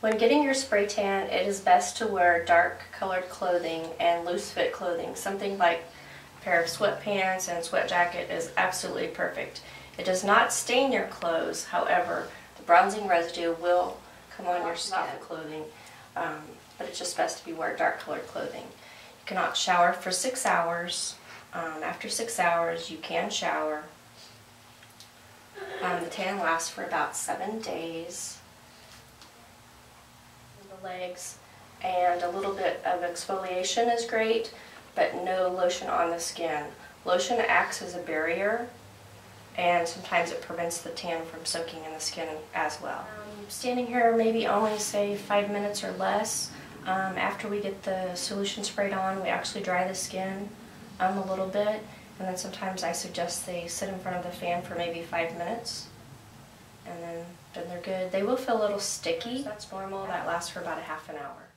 When getting your spray tan, it is best to wear dark colored clothing and loose fit clothing. Something like a pair of sweatpants and sweat jacket is absolutely perfect. It does not stain your clothes, however, the bronzing residue will come on your skin clothing, um, but it's just best to be wear dark colored clothing. You cannot shower for six hours. Um, after six hours, you can shower. Um, the tan lasts for about seven days. Legs and a little bit of exfoliation is great, but no lotion on the skin. Lotion acts as a barrier and sometimes it prevents the tan from soaking in the skin as well. Um, standing here maybe only say five minutes or less. Um, after we get the solution sprayed on, we actually dry the skin um, a little bit and then sometimes I suggest they sit in front of the fan for maybe five minutes and then, then they're good. They will feel a little sticky. That's normal. That lasts for about a half an hour.